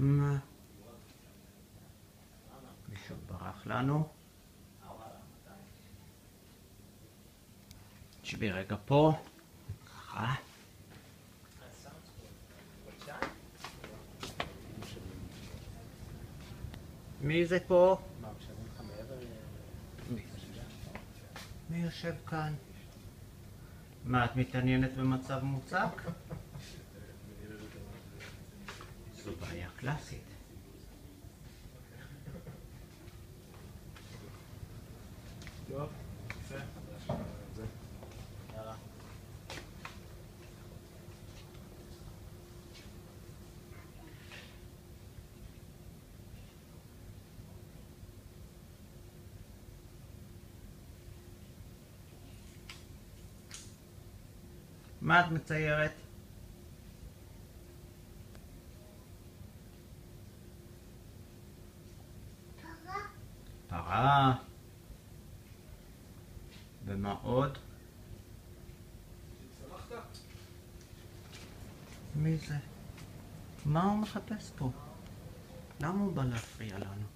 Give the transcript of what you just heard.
מישהו ברח לנו? תשבי רגע פה, ככה. מי זה פה? מי יושב כאן? מה, את מתעניינת במצב מוצק? זו בעיה קלאסית. מה את מציירת? פרה. ומה עוד? מי זה? מה הוא מחפש פה? למה הוא בא להפריע לנו?